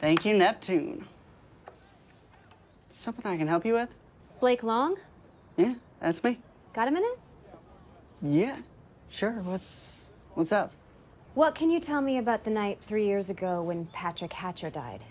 Thank you, Neptune. Something I can help you with? Blake Long? Yeah, that's me. Got a minute? Yeah, sure. What's what's up? What can you tell me about the night three years ago when Patrick Hatcher died?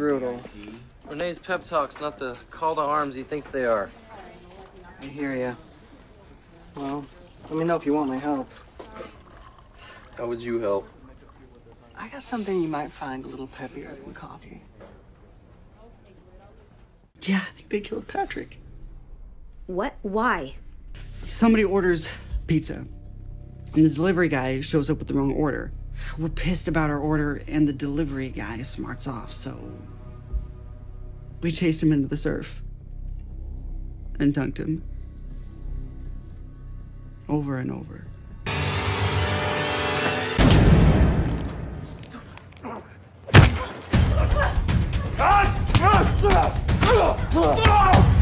Brutal. Renee's pep talk's not the call to arms he thinks they are. I hear ya. Well, let me know if you want my help. How would you help? I got something you might find a little peppier than coffee. Yeah, I think they killed Patrick. What? Why? Somebody orders pizza, and the delivery guy shows up with the wrong order. We're pissed about our order, and the delivery guy smarts off, so we chased him into the surf and dunked him over and over. Ah!